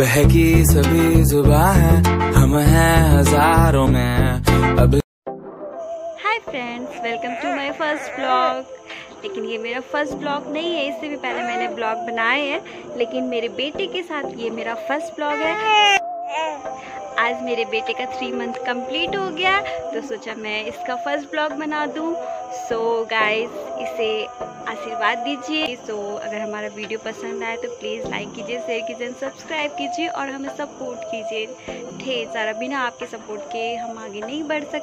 बहकी सभी जुबा है हम हैं हज़ारों में। अब hi friends welcome to my first blog लेकिन ये मेरा फ़र्स्ट ब्लॉग नहीं है इससे भी पहले मैंने ब्लॉग बनाए हैं लेकिन मेरे बेटे के साथ ये मेरा फ़र्स्ट ब्लॉग है। आज मेरे बेटे का थ्री मंथ कंप्लीट हो गया तो सोचा मैं इसका फ़र्स्ट ब्लॉग बना दूँ। सो so, गाइस इसे आशीर्वाद दीजिए। सो so, अगर हमारा वीडियो पसंद आए तो प्लीज़ लाइक कीजिए शेयर कीजिए सब्सक्राइब कीजिए और हमें सपोर्ट कीजिए। ठे सारा बिना आपके सपोर्ट के हम आगे नहीं बढ़ सकते।